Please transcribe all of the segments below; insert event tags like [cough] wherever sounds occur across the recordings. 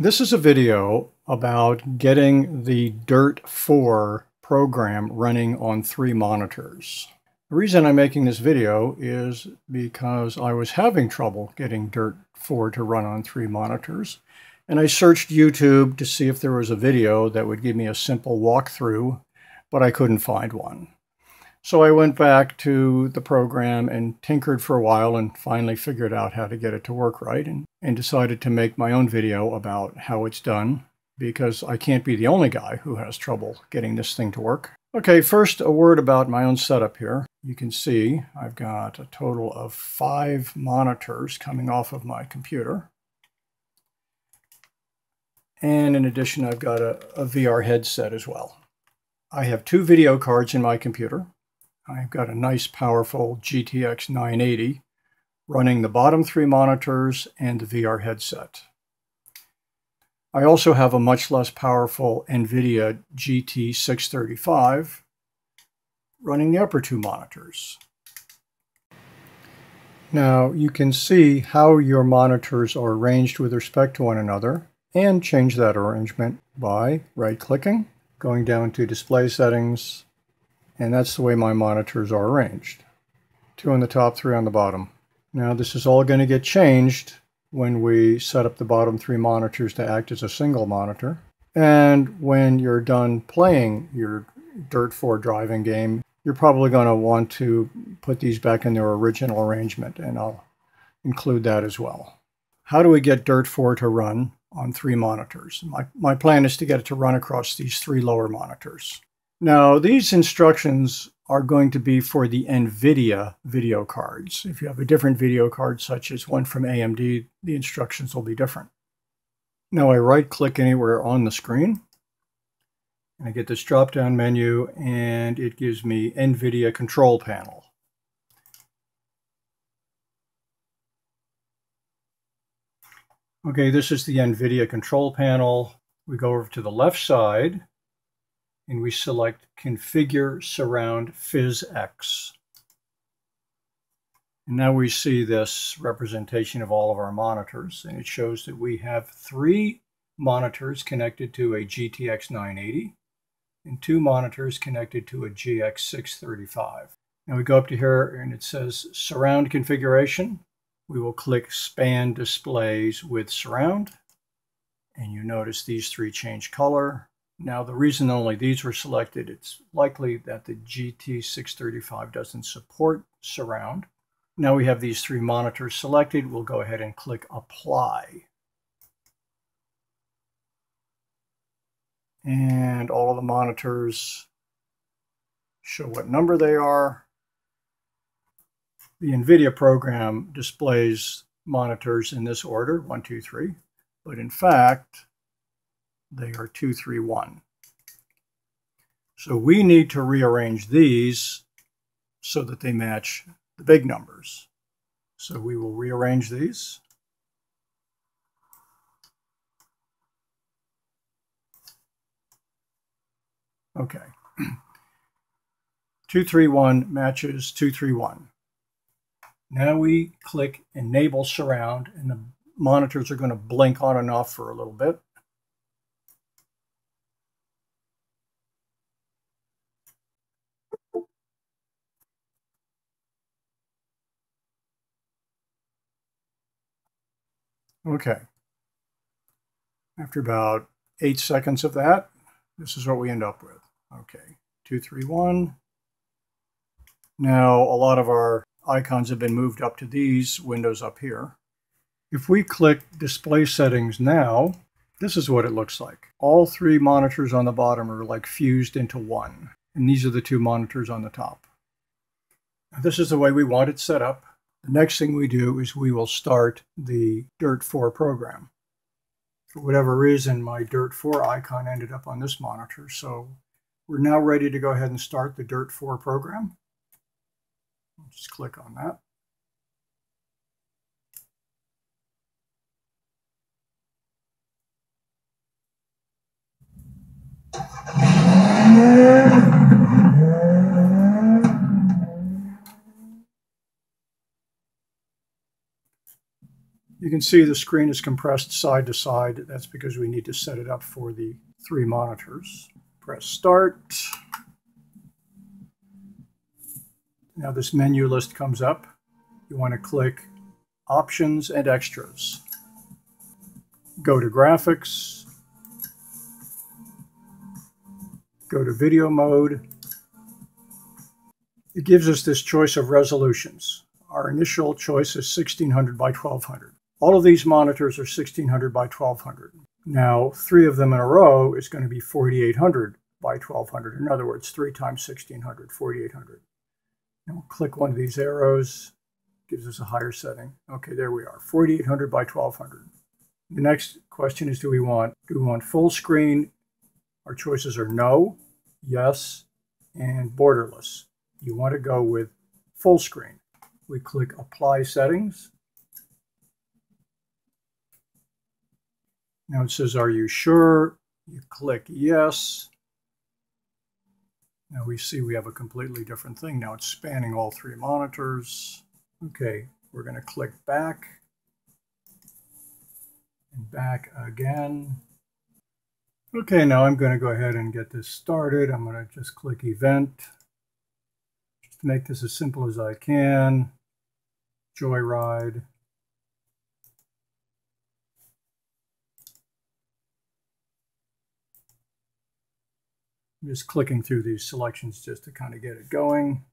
This is a video about getting the DIRT 4 program running on three monitors. The reason I'm making this video is because I was having trouble getting DIRT 4 to run on three monitors, and I searched YouTube to see if there was a video that would give me a simple walkthrough, but I couldn't find one. So I went back to the program and tinkered for a while and finally figured out how to get it to work right and, and decided to make my own video about how it's done because I can't be the only guy who has trouble getting this thing to work. Okay, first a word about my own setup here. You can see I've got a total of five monitors coming off of my computer. And in addition, I've got a, a VR headset as well. I have two video cards in my computer. I've got a nice powerful GTX 980 running the bottom three monitors and the VR headset. I also have a much less powerful NVIDIA GT635 running the upper two monitors. Now you can see how your monitors are arranged with respect to one another and change that arrangement by right-clicking, going down to Display Settings, and that's the way my monitors are arranged. Two on the top, three on the bottom. Now this is all going to get changed when we set up the bottom three monitors to act as a single monitor. And when you're done playing your Dirt 4 driving game, you're probably going to want to put these back in their original arrangement, and I'll include that as well. How do we get Dirt 4 to run on three monitors? My, my plan is to get it to run across these three lower monitors. Now, these instructions are going to be for the NVIDIA video cards. If you have a different video card, such as one from AMD, the instructions will be different. Now I right-click anywhere on the screen, and I get this drop-down menu, and it gives me NVIDIA Control Panel. Okay, this is the NVIDIA Control Panel. We go over to the left side, and we select Configure Surround PhysX. And now we see this representation of all of our monitors, and it shows that we have three monitors connected to a GTX 980 and two monitors connected to a GX 635. Now we go up to here and it says Surround Configuration. We will click Span Displays with Surround. And you notice these three change color. Now, the reason only these were selected, it's likely that the GT635 doesn't support surround. Now we have these three monitors selected. We'll go ahead and click Apply. And all of the monitors show what number they are. The NVIDIA program displays monitors in this order, one, two, three. But in fact, they are 2, 3, 1. So we need to rearrange these so that they match the big numbers. So we will rearrange these. Okay. [clears throat] 231 matches 231. Now we click Enable Surround, and the monitors are going to blink on and off for a little bit. Okay. After about eight seconds of that, this is what we end up with. Okay, two, three, one. Now, a lot of our icons have been moved up to these windows up here. If we click Display Settings now, this is what it looks like. All three monitors on the bottom are like fused into one, and these are the two monitors on the top. Now, this is the way we want it set up. The next thing we do is we will start the DIRT 4 program. For whatever reason, my DIRT 4 icon ended up on this monitor, so we're now ready to go ahead and start the DIRT 4 program. just click on that. You can see the screen is compressed side to side. That's because we need to set it up for the three monitors. Press start. Now this menu list comes up. You want to click options and extras. Go to graphics. Go to video mode. It gives us this choice of resolutions. Our initial choice is 1600 by 1200. All of these monitors are 1600 by 1200. Now, three of them in a row is going to be 4800 by 1200. In other words, 3 times 1600, 4800. Now, click one of these arrows, gives us a higher setting. Okay, there we are, 4800 by 1200. The next question is, do we want, do we want full screen? Our choices are no, yes, and borderless. You want to go with full screen. We click Apply Settings. Now it says, are you sure? You click yes. Now we see we have a completely different thing. Now it's spanning all three monitors. Okay, we're going to click back and back again. Okay, now I'm going to go ahead and get this started. I'm going to just click event. Just make this as simple as I can. Joyride. Just clicking through these selections just to kind of get it going.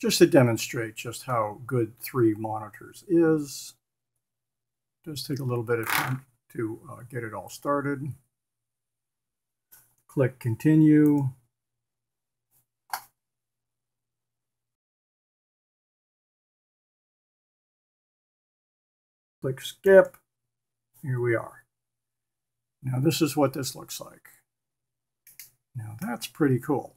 Just to demonstrate just how good three monitors is. Just take a little bit of time to uh, get it all started. Click continue. Click skip. Here we are. Now this is what this looks like. Now that's pretty cool.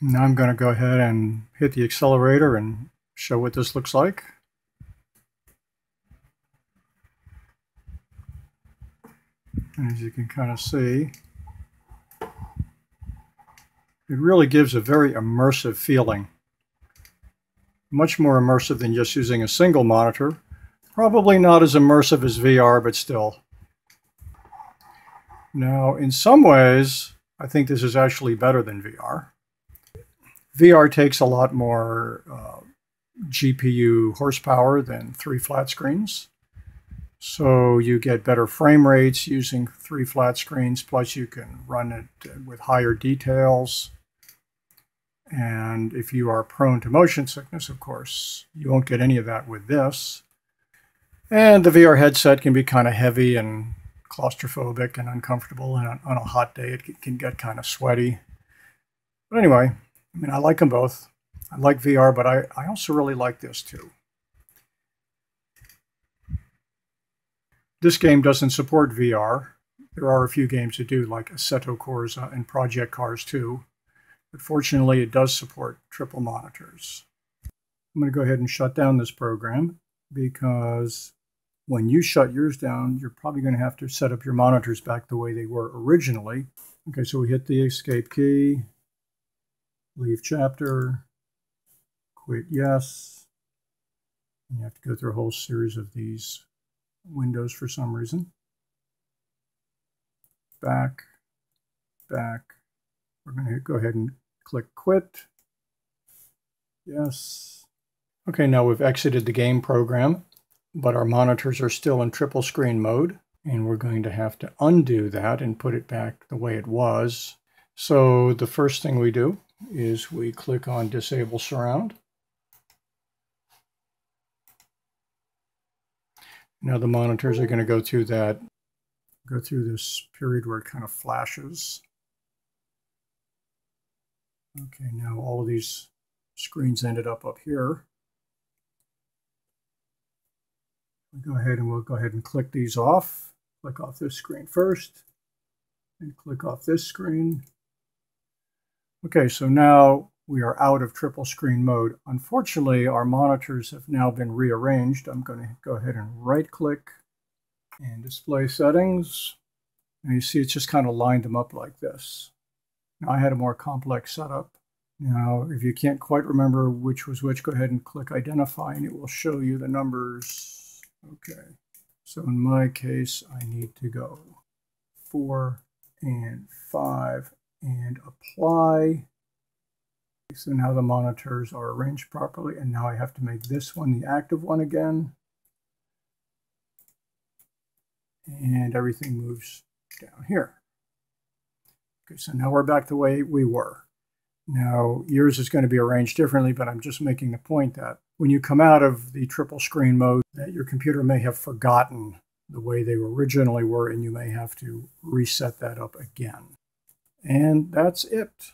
Now I'm going to go ahead and hit the accelerator and show what this looks like. As you can kind of see, it really gives a very immersive feeling. Much more immersive than just using a single monitor. Probably not as immersive as VR, but still. Now, in some ways, I think this is actually better than VR. VR takes a lot more uh, GPU horsepower than three flat screens. So you get better frame rates using three flat screens, plus you can run it with higher details. And if you are prone to motion sickness, of course, you won't get any of that with this. And the VR headset can be kind of heavy and claustrophobic and uncomfortable, and on, on a hot day it can get kind of sweaty. But anyway, I mean, I like them both. I like VR, but I, I also really like this too. This game doesn't support VR. There are a few games that do, like Assetto Corsa and Project Cars 2. But fortunately, it does support triple monitors. I'm going to go ahead and shut down this program because when you shut yours down, you're probably going to have to set up your monitors back the way they were originally. Okay, so we hit the escape key, leave chapter, quit yes. And you have to go through a whole series of these windows for some reason. Back, back. We're going to go ahead and click quit. Yes. Okay, now we've exited the game program but our monitors are still in triple screen mode. And we're going to have to undo that and put it back the way it was. So the first thing we do is we click on Disable Surround. Now the monitors are going to go through that, go through this period where it kind of flashes. Okay, now all of these screens ended up up here. We'll go ahead and we'll go ahead and click these off. Click off this screen first and click off this screen. Okay, so now we are out of triple screen mode. Unfortunately, our monitors have now been rearranged. I'm going to go ahead and right click and display settings. And you see it's just kind of lined them up like this. Now I had a more complex setup. Now, if you can't quite remember which was which, go ahead and click identify and it will show you the numbers. Okay, so in my case, I need to go four and five and apply. So now the monitors are arranged properly and now I have to make this one the active one again. And everything moves down here. Okay, so now we're back the way we were. Now, yours is going to be arranged differently, but I'm just making the point that when you come out of the triple screen mode, that your computer may have forgotten the way they originally were, and you may have to reset that up again. And that's it.